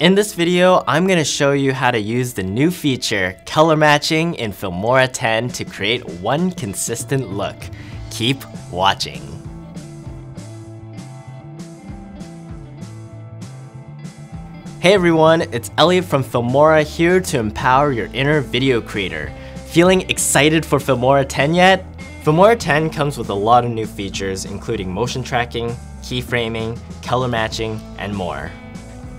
In this video, I'm going to show you how to use the new feature, color matching in Filmora 10 to create one consistent look. Keep watching. Hey everyone, it's Elliot from Filmora here to empower your inner video creator. Feeling excited for Filmora 10 yet? Filmora 10 comes with a lot of new features including motion tracking, keyframing, color matching, and more.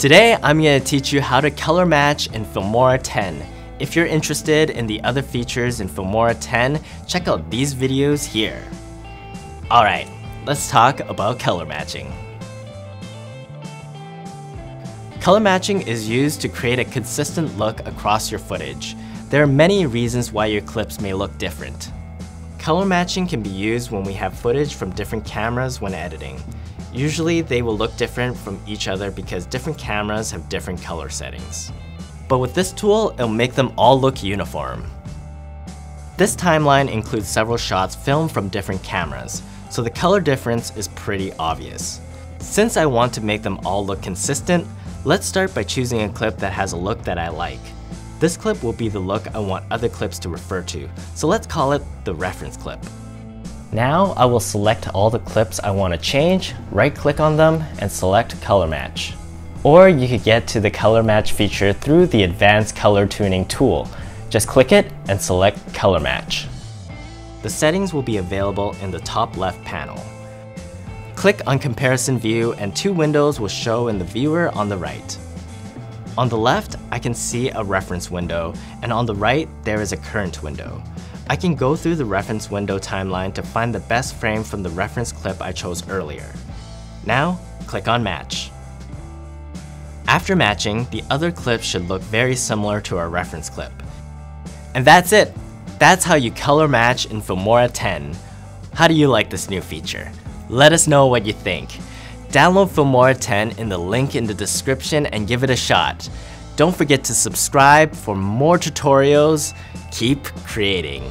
Today, I'm going to teach you how to color match in Filmora 10. If you're interested in the other features in Filmora 10, check out these videos here. Alright, let's talk about color matching. Color matching is used to create a consistent look across your footage. There are many reasons why your clips may look different. Color matching can be used when we have footage from different cameras when editing. Usually they will look different from each other because different cameras have different color settings. But with this tool, it'll make them all look uniform. This timeline includes several shots filmed from different cameras, so the color difference is pretty obvious. Since I want to make them all look consistent, Let's start by choosing a clip that has a look that I like. This clip will be the look I want other clips to refer to, so let's call it the reference clip. Now I will select all the clips I want to change, right click on them, and select color match. Or you could get to the color match feature through the advanced color tuning tool. Just click it and select color match. The settings will be available in the top left panel. Click on Comparison View and two windows will show in the viewer on the right. On the left, I can see a reference window, and on the right, there is a current window. I can go through the reference window timeline to find the best frame from the reference clip I chose earlier. Now, click on Match. After matching, the other clips should look very similar to our reference clip. And that's it! That's how you color match in Filmora 10. How do you like this new feature? Let us know what you think. Download Filmora 10 in the link in the description and give it a shot. Don't forget to subscribe for more tutorials. Keep creating.